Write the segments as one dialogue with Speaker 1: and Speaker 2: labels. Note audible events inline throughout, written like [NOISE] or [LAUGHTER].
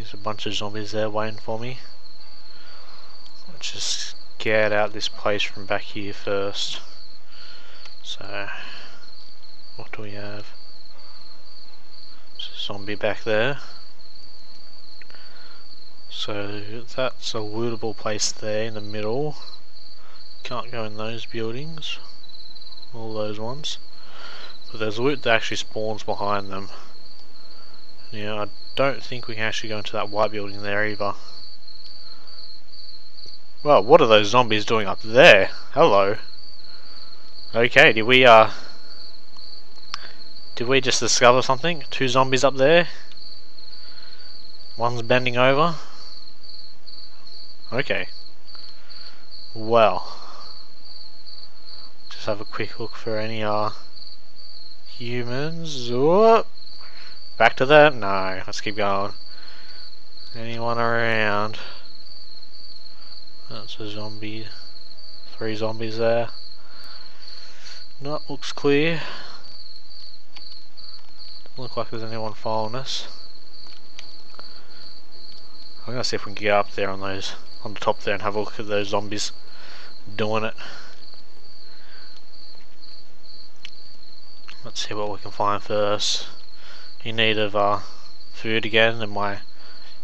Speaker 1: There's a bunch of zombies there waiting for me. Let's just get out this place from back here first. So, what do we have? Zombie back there. So that's a lootable place there in the middle. Can't go in those buildings. All those ones. But there's loot that actually spawns behind them. Yeah, I don't think we can actually go into that white building there either. Well, what are those zombies doing up there? Hello. Okay, did we, uh... Did we just discover something? Two zombies up there? One's bending over. Okay. Well. Just have a quick look for any, uh... Humans. Whoop. Back to that? No, let's keep going. Anyone around? That's a zombie. Three zombies there. No, looks clear. Doesn't look like there's anyone following us. I'm gonna see if we can get up there on those on the top there and have a look at those zombies doing it. Let's see what we can find first in need of uh, food again and my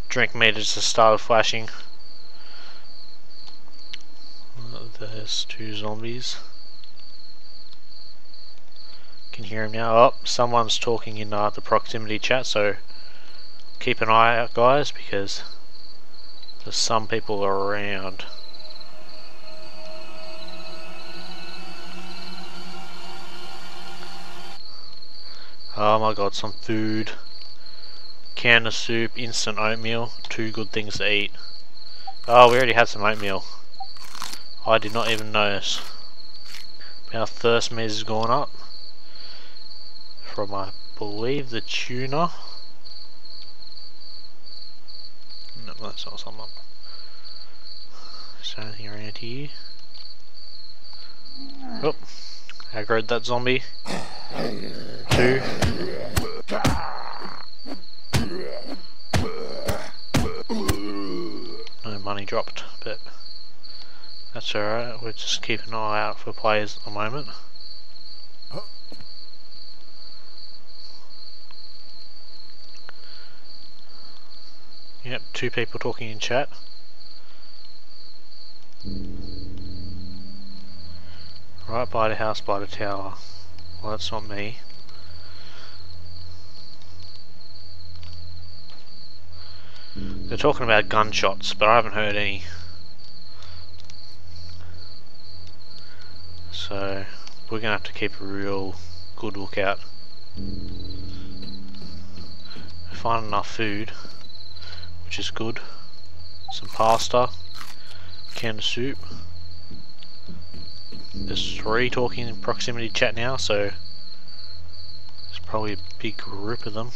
Speaker 1: drink meter just started flashing. There's two zombies. Can hear him now. Oh, someone's talking in uh, the proximity chat, so keep an eye out, guys, because there's some people around. Oh my god, some food. Can of soup, instant oatmeal, two good things to eat. Oh, we already had some oatmeal. I did not even notice. Our thirst meter has gone up. From, I believe, the tuna. No, that's not something. Is there anything around here? Oh, I aggroed that zombie. Two. No money dropped, but that's alright, we're just keeping an eye out for players at the moment. Yep, two people talking in chat. Right by the house, by the tower. Well, that's not me. They're talking about gunshots, but I haven't heard any. So, we're going to have to keep a real good lookout. Find enough food, which is good. Some pasta, can of soup. There's three talking in proximity chat now, so there's probably a big group of them.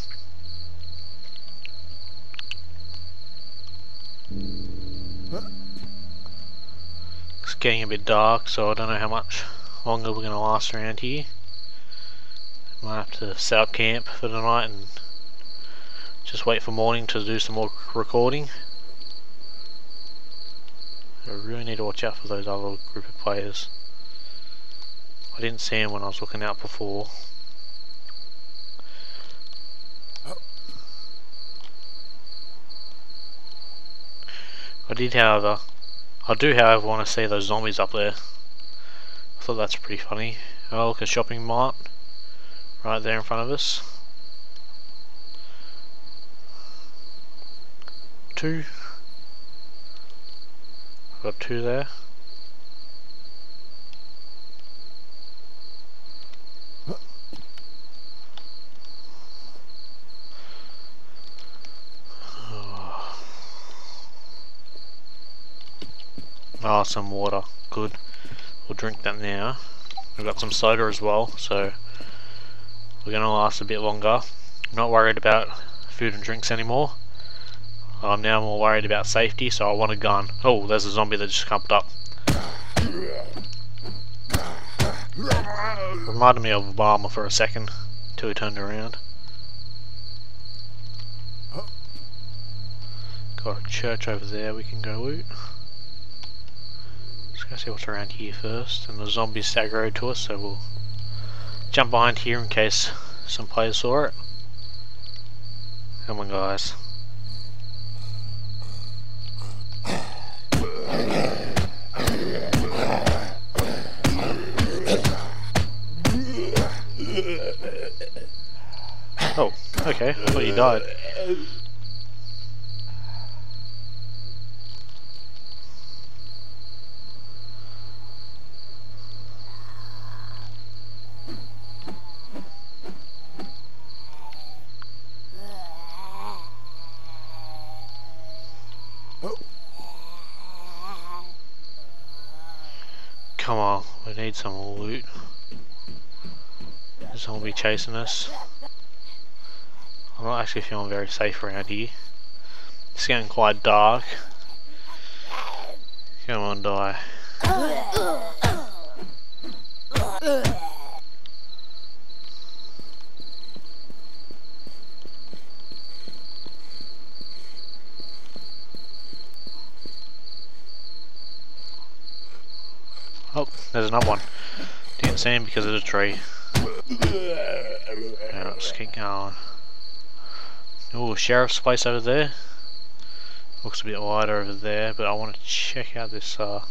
Speaker 1: It's getting a bit dark, so I don't know how much longer we're going to last around here. Might have to set up camp for the night and just wait for morning to do some more recording. I really need to watch out for those other group of players. I didn't see him when I was looking out before. I did however, I do however want to see those zombies up there. I thought that's pretty funny. Oh look, a shopping mart right there in front of us. Two. I've got two there. Ah, oh, some water. Good. We'll drink that now. We've got some soda as well, so we're going to last a bit longer. not worried about food and drinks anymore. I'm now more worried about safety, so I want a gun. Oh, there's a zombie that just jumped up. Reminded me of Obama for a second, until he turned around. Got a church over there we can go loot. Let's see what's around here first. And the zombies stagger to us, so we'll jump behind here in case some players saw it. Come on guys. Oh, okay, I thought you died. Come on, we need some loot. There's be chasing us. I'm not actually feeling very safe around here. It's getting quite dark. Come on, die. Oh, there's another one. Didn't see him because of the tree. Yeah, let's keep going. Oh, sheriff's place over there. Looks a bit wider over there, but I want to check out this uh,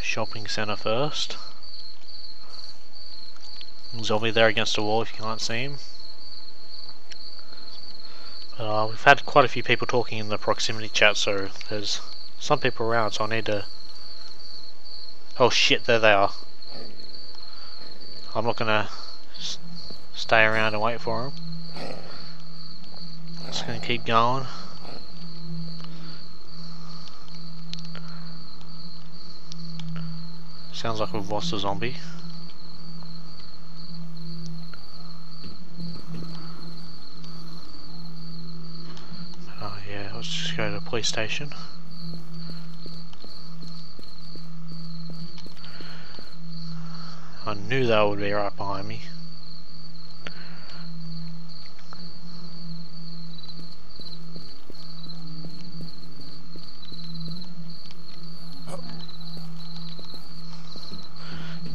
Speaker 1: shopping centre first. Zombie there against the wall if you can't see him. Uh, we've had quite a few people talking in the proximity chat, so there's some people around, so I need to... Oh shit, there they are. I'm not gonna stay around and wait for them. Just gonna keep going. Sounds like we've lost a zombie. Oh yeah, let's just go to the police station. I knew that would be right behind me.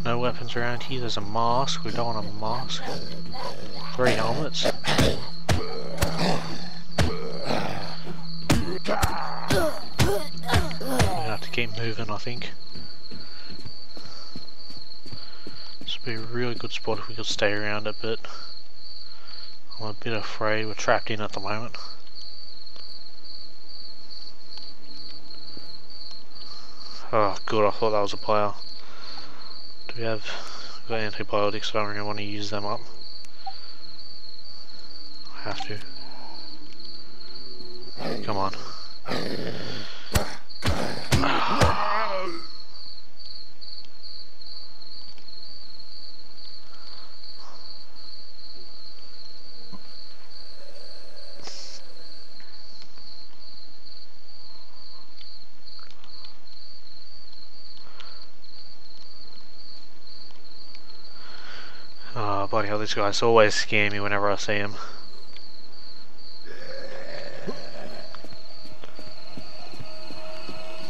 Speaker 1: No weapons around here. There's a mask. We don't want a mask. Three helmets. We have to keep moving, I think. This be a really good spot if we could stay around a bit. I'm a bit afraid. We're trapped in at the moment. Oh, good. I thought that was a player. Do we have got antibiotics? I don't really want to use them up. I have to. Come on. [SIGHS] Ah. Oh, bloody hell, these guys always scare me whenever I see them.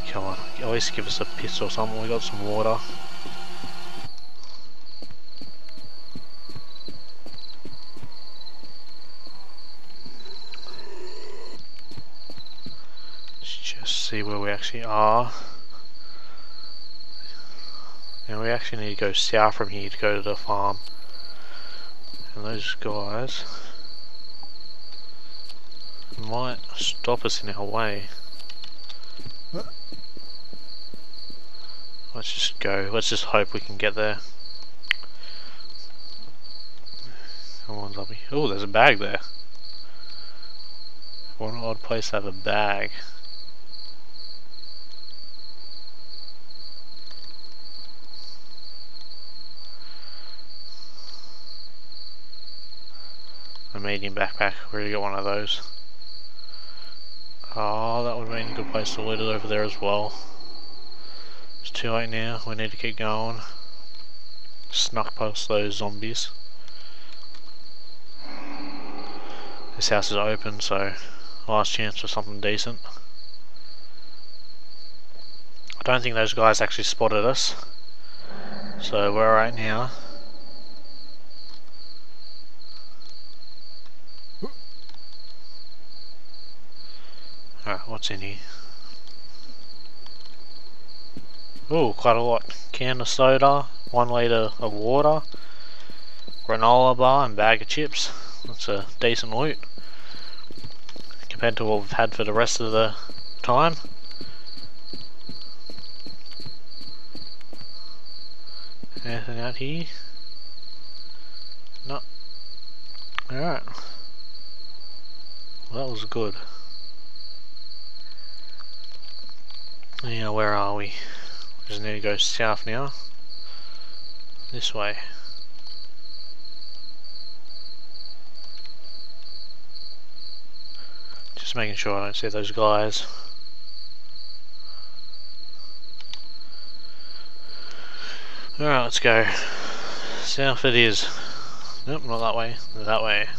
Speaker 1: Come on, at least give us a piss or something, we got some water. Let's just see where we actually are. And we actually need to go south from here to go to the farm. And those guys might stop us in our way. Let's just go. Let's just hope we can get there. Come on, zombie. Oh, there's a bag there. What an odd place to have a bag. Backpack. Really got one of those. Oh, that would have been a good place to loot it over there as well. It's too late now. We need to keep going. Snuck past those zombies. This house is open, so Last chance for something decent. I don't think those guys actually spotted us. So we're right now. Alright, what's in here? Oh, quite a lot. Can of soda, one litre of water, granola bar and bag of chips. That's a decent loot compared to what we've had for the rest of the time. Anything out here? No. Alright. Well, that was good. Yeah, where are we? We just need to go south now. This way. Just making sure I don't see those guys. Alright, let's go. South it is. Nope, not that way. That way.